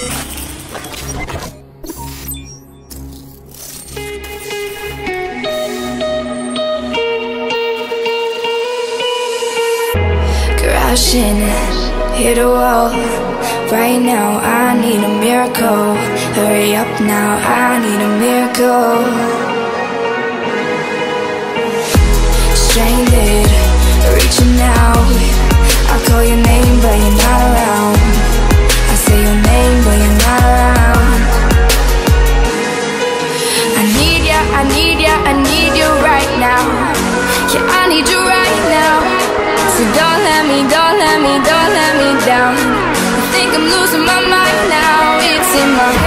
Crashing, hit a wall. Right now I need a miracle. Hurry up now, I need a miracle I need you right now. So don't let me, don't let me, don't let me down. I think I'm losing my mind now. It's in my